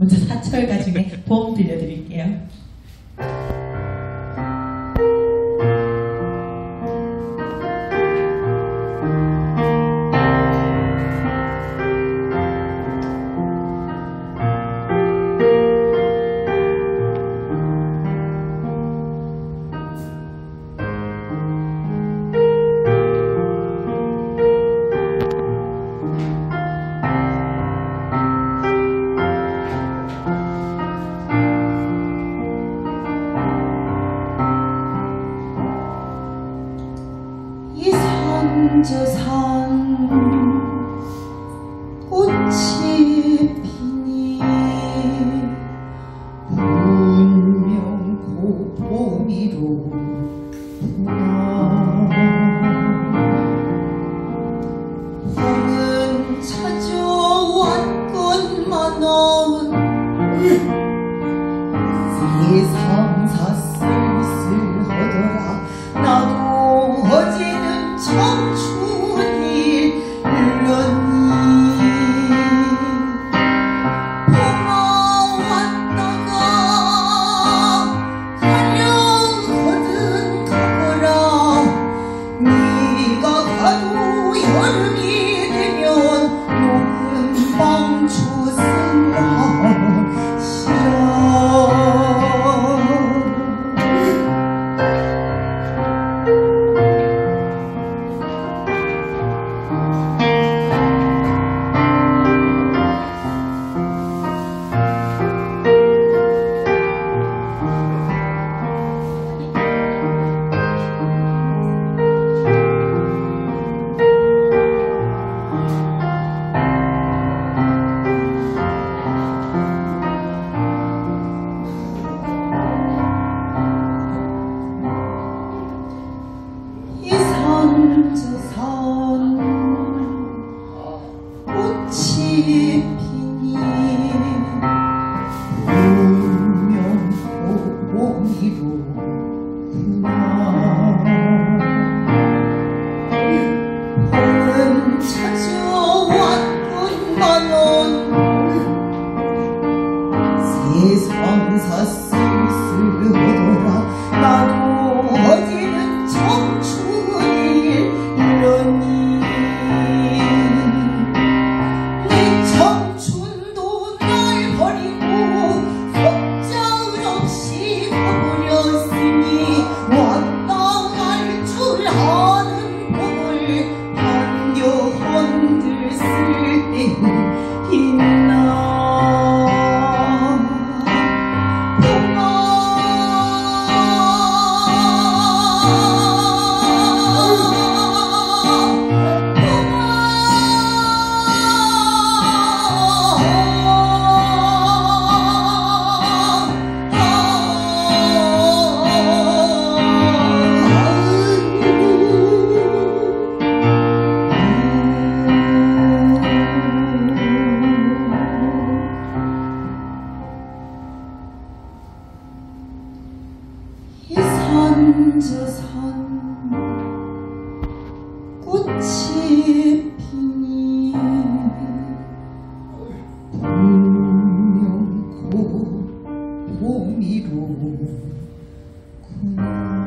먼저 사철 가 중에 봄 들려드릴게요. 이 산저산 꽃이 피니 분명 고 봄이로구나. 봄은 찾아왔건만은 세상 one you. 세상 사슬슬하더라 나도 어제는 청춘이 이러니 내 청춘도 날 버리고 속자없이 가버렸으니 왔다 갈 줄 아는 봄을 천지선 꽃이 피니 분명고 봄이로구나 그